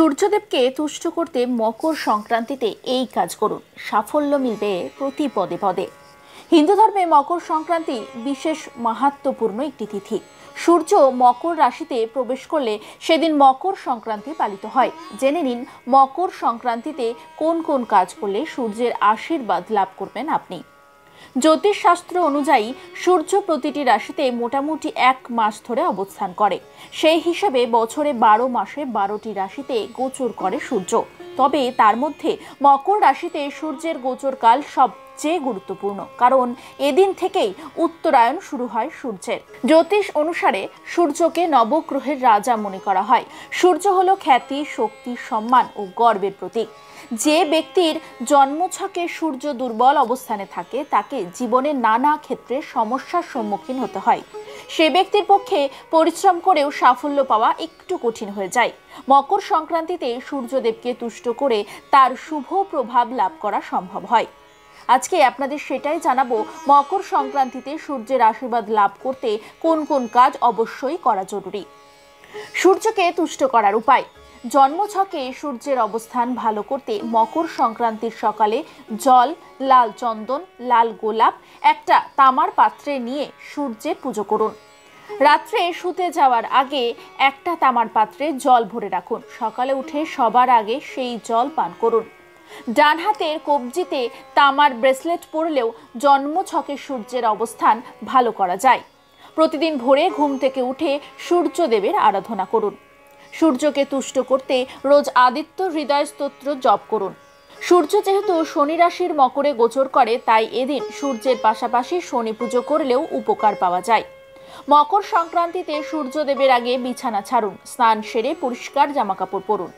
সূর্যদেবকে তুষ্ট করতে মকর সংক্রান্তিতে এই কাজ করুন। সাফল্য মিলবে প্রতি পদে পদে। হিন্দু ধর্মে মকর সংক্রান্তি বিশেষ মাহাত্ম্যপূর্ণ একটি তিথি। সূর্য মকর রাশিতে প্রবেশ করলে সেদিন মকর সংক্রান্তি পালিত হয়। জেনে নিন, মকর সংক্রান্তিতে কোন কোন কাজ করলে সূর্যের আশীর্বাদ লাভ করবেন আপনি। জ্যোতিষশাস্ত্র অনুযায়ী সূর্য প্রতিটি রাশিতে মোটামুটি এক মাস ধরে অবস্থান করে। সেই হিসেবে বছরে বারো মাসে বারোটি রাশিতে গোচর করে সূর্য। তবে তার মধ্যে মকর রাশিতে সূর্যের গোচরকাল সব সবচেয়ে গুরুত্বপূর্ণ, কারণ এদিন থেকেই উত্তরায়ণ শুরু হয় সূর্যের। জ্যোতিষ অনুসারে সূর্যকে নবগ্রহের রাজা মনে করা হয়। সূর্য হলো খ্যাতি, শক্তি, সম্মান ও গর্বের প্রতীক। যে ব্যক্তির জন্মছকে সূর্য দুর্বল অবস্থানে থাকে, তাকে জীবনে নানা ক্ষেত্রে সমস্যার সম্মুখীন হতে হয়। সে ব্যক্তির পক্ষে পরিশ্রম করেও সাফল্য পাওয়া একটু কঠিন হয়ে যায়। মকর সংক্রান্তিতে সূর্যদেবকে তুষ্ট করে তার শুভ প্রভাব লাভ করা সম্ভব হয়। আজকে আপনাদের সেটাই জানাব, মকর সংক্রান্তিতে সূর্যের আশীর্বাদ লাভ করতে কোন কোন কাজ অবশ্যই করা জরুরি। সূর্যকে তুষ্ট করার উপায়। জন্মছকে সূর্যের অবস্থান ভালো করতে মকর সংক্রান্তির সকালে জল, লাল চন্দন, লাল গোলাপ, একটা তামার পাত্রে নিয়ে সূর্যের পুজো করুন। রাত্রে শুতে যাওয়ার আগে একটা তামার পাত্রে জল ভরে রাখুন। সকালে উঠে সবার আগে সেই জল পান করুন। ডান হাতের কবজিতে তামার ব্রেসলেট পরলেও জন্মছকে সূর্যের অবস্থান ভালো করা যায়। প্রতিদিন ভোরে ঘুম থেকে উঠে সূর্যদেবের আরাধনা করুন। সূর্যকে তুষ্ট করতে রোজ আদিত্য হৃদয় স্তোত্র জপ করুন। সূর্য যেহেতু শনি রাশির মকরে গোচর করে, তাই এদিন সূর্যের পাশাপাশি শনি পুজো করলেও উপকার পাওয়া যায়। মকর সংক্রান্তিতে সূর্যদেবের আগে বিছানা ছাড়ুন, স্নান সেরে পরিষ্কার জামাকাপড় পরুন।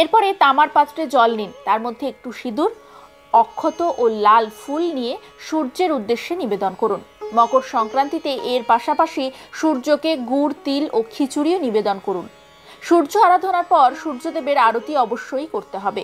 এরপরে তামার পাত্রে জল নিন, তার মধ্যে একটু সিঁদুর, অক্ষত ও লাল ফুল নিয়ে সূর্যের উদ্দেশ্যে নিবেদন করুন। মকর সংক্রান্তিতে এর পাশাপাশি সূর্যকে গুড়, তিল ও খিচুড়িও নিবেদন করুন। সূর্য আরাধনার পর সূর্যদেবের আরতি অবশ্যই করতে হবে।